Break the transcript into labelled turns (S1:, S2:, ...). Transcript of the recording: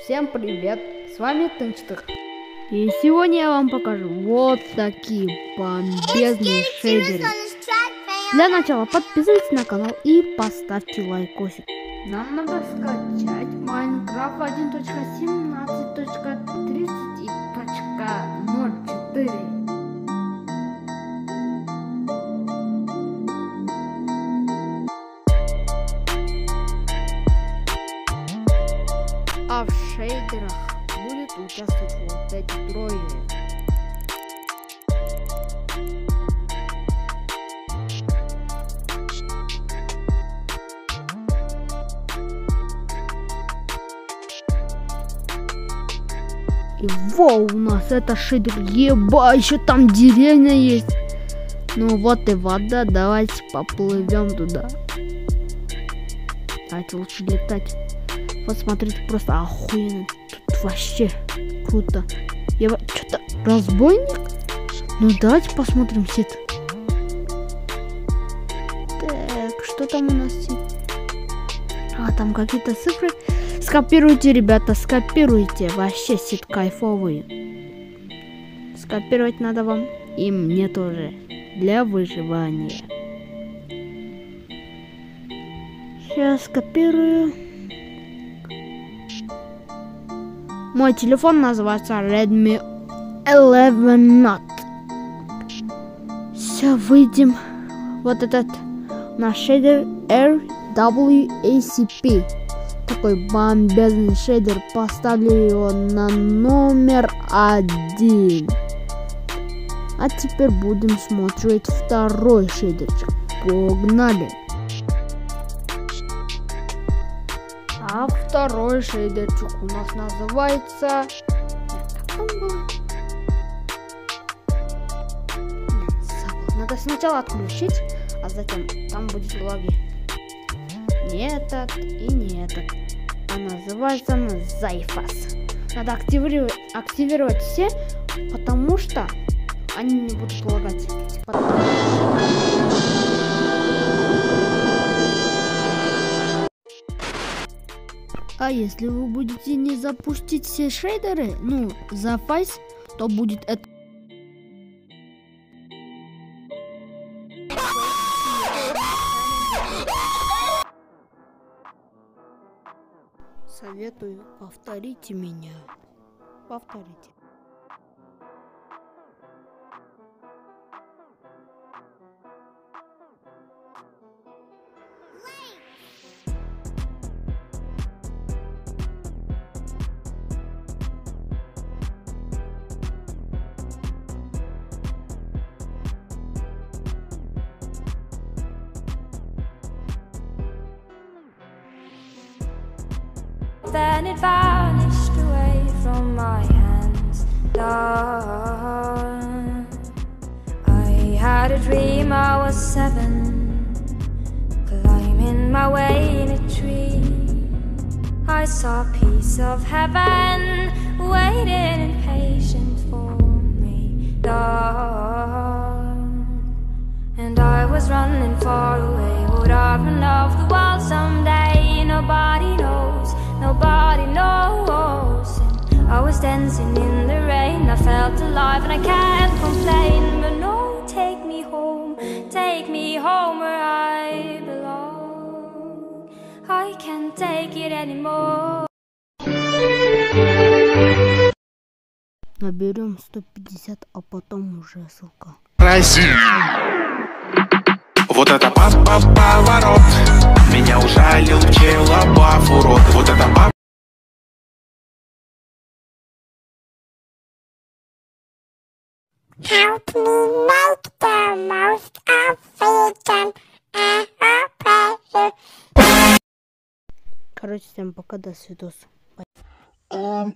S1: Всем привет, с вами Тынчтых. И сегодня я вам покажу вот такие бомбезные шейдеры. Для начала подписывайтесь на канал и поставьте лайкосик. Нам надо скачать Minecraft 1.17.30 в шейдерах будет участвовать вот эти трое. И во, у нас это шейдер, еба, еще там деревня есть. Ну вот и вода, давайте поплывем туда. Давайте лучше летать. Вот смотрите, просто охуенно. Тут вообще круто. Я что-то разбойник? Ну давайте посмотрим сит. Так, что там у нас? А, там какие-то цифры. Скопируйте, ребята, скопируйте. Вообще сит кайфовый. Скопировать надо вам. И мне тоже. Для выживания. Сейчас скопирую. Мой телефон называется Redmi 11 Note. Все, выйдем. Вот этот наш шейдер RWACP. Такой бомбезный шейдер. Поставлю его на номер один. А теперь будем смотреть второй шейдерчик. Погнали! А второй шейдерчик у нас называется... Надо сначала отключить, а затем там будет логи. Не этот и не этот. А называется она Зайфас. Надо активировать, активировать все, потому что они не будут лагать. А если вы будете не запустить все шейдеры, ну, за файс, то будет это. Советую, повторите меня. Повторите.
S2: Then it vanished away from my hands. Dawn. I had a dream I was seven, climbing my way in a tree. I saw a piece of heaven waiting impatient for me. Dawn. And I was running far away. Would I run off the world someday? felt alive and I can't complain. But no, take me home, take me home where I belong. I can't take it anymore.
S1: Наберем 150, а потом уже ссылка.
S3: Россия. Вот это пап
S4: Help me make the most of freedom and pleasure.
S1: Короче, всем пока, до свидос.
S4: Home.